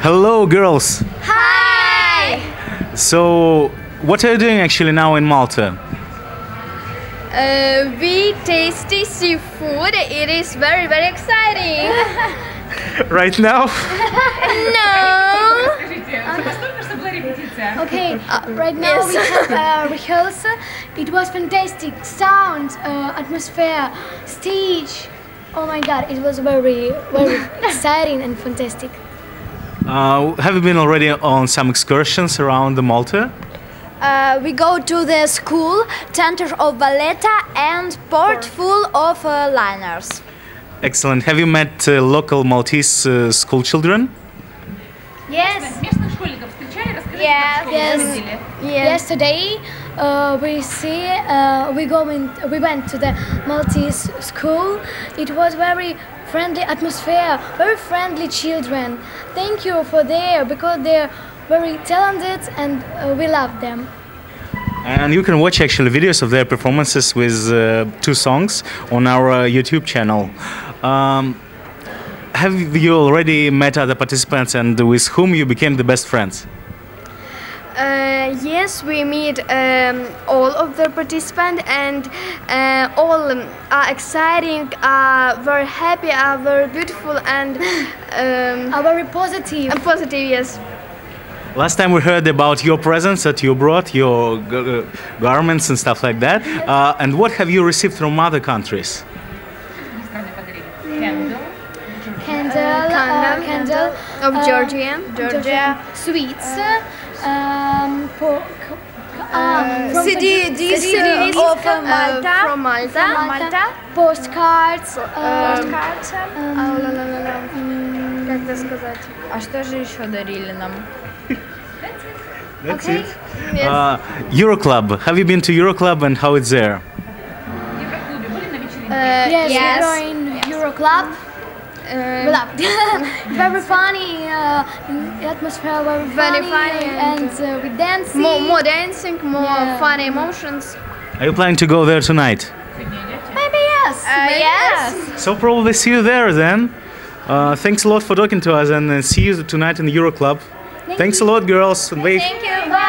Hello, girls. Hi! So, what are you doing actually now in Malta? Uh, we tasty seafood. It is very, very exciting. Right now? no! Okay, uh, right now we have a rehearsal. It was fantastic. Sound, uh, atmosphere, stage. Oh my god, it was very, very exciting and fantastic. Uh, have you been already on some excursions around the Malta? Uh, we go to the school, center of Valletta, and port full of uh, liners. Excellent. Have you met uh, local Maltese uh, school children? Yes. Yes. yes. Yesterday uh, we see uh, we go in, we went to the Maltese school. It was very friendly atmosphere, very friendly children. Thank you for there because they're very talented and uh, we love them. And you can watch actually videos of their performances with uh, two songs on our uh, YouTube channel. Um, have you already met other participants and with whom you became the best friends? Uh, yes, we meet um, all of the participants and uh, all um, are exciting, are very happy, are very beautiful and um, are very positive. And positive, yes. Last time we heard about your presents that you brought, your uh, garments and stuff like that. Yes. Uh, and what have you received from other countries? Candle, candle, uh, um, candle of uh, Georgia, Georgia, Georgia. sweets um, po- uh, from City, the- this cities city of uh, Malta, from Malta. Malta, postcards, um, Postcards. А, ла, ла, ла, ла. Как это сказать? А что же еще дарили нам? That's Okay. it. Uh, Euroclub. Have you been to Euroclub and how it's there? В Евроклубе были на вечеринке? Uh, Yes, yes. we are in Euroclub. Um, بالعربي very funny uh, atmosphere very funny, very funny and, and uh, we uh, dancing more, more dancing more yeah. funny emotions are you planning to go there tonight maybe yes uh, maybe yes. so probably see you there then uh, thanks a lot for talking to us and uh, see you tonight in the Euro Club. Thank thanks you. a lot girls. Thank you. Bye.